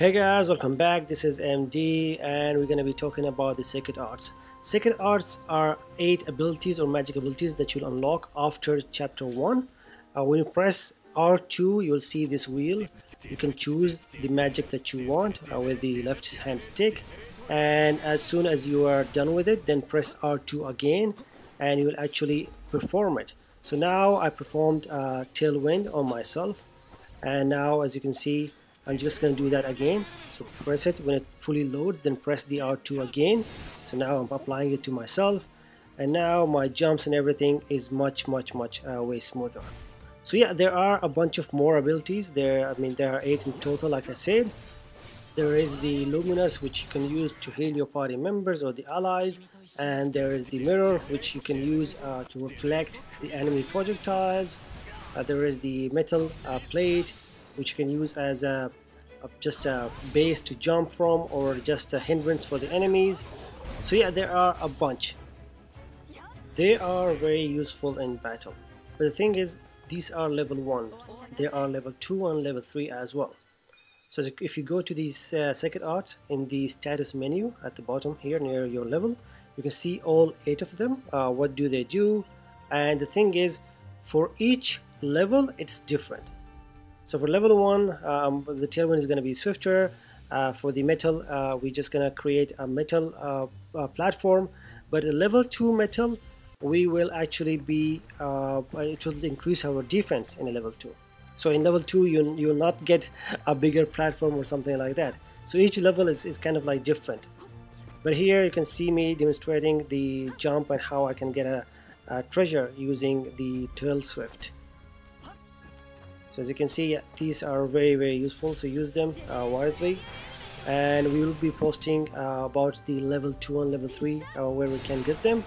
Hey guys, welcome back. This is MD and we're going to be talking about the Sacred Arts. Sacred Arts are 8 abilities or magic abilities that you'll unlock after chapter 1. Uh, when you press R2 you'll see this wheel. You can choose the magic that you want uh, with the left hand stick and as soon as you are done with it then press R2 again and you will actually perform it. So now I performed uh, Tailwind on myself and now as you can see I'm just going to do that again. So press it. When it fully loads then press the R2 again. So now I'm applying it to myself. And now my jumps and everything is much much much uh, way smoother. So yeah there are a bunch of more abilities. There I mean there are eight in total like I said. There is the luminous which you can use to heal your party members or the allies. And there is the mirror which you can use uh, to reflect the enemy projectiles. Uh, there is the metal uh, plate which you can use as a, a, just a base to jump from or just a hindrance for the enemies. So yeah there are a bunch. They are very useful in battle. But the thing is these are level 1 there are level 2 and level 3 as well. So if you go to these uh, Sacred Arts in the status menu at the bottom here near your level you can see all eight of them. Uh, what do they do? And the thing is for each level it's different so for level one, um, the tailwind is going to be swifter. Uh, for the metal, uh, we're just going to create a metal uh, uh platform. But the level two metal, we will actually be, uh, it will increase our defense in a level two. So in level two, you, you'll not get a bigger platform or something like that. So each level is, is kind of like different. But here you can see me demonstrating the jump and how I can get a, a treasure using the tail swift so as you can see these are very very useful so use them uh, wisely. And we will be posting uh, about the level 2 and level 3 uh, where we can get them.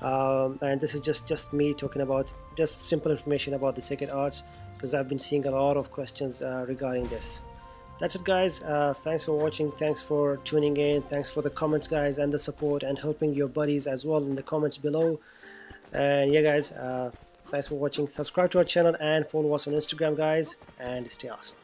Um, and this is just just me talking about just simple information about the Sacred Arts because I've been seeing a lot of questions uh, regarding this. That's it guys. Uh, thanks for watching. Thanks for tuning in. Thanks for the comments guys and the support and helping your buddies as well in the comments below. And yeah guys uh, Thanks for watching. Subscribe to our channel and follow us on Instagram, guys. And stay awesome.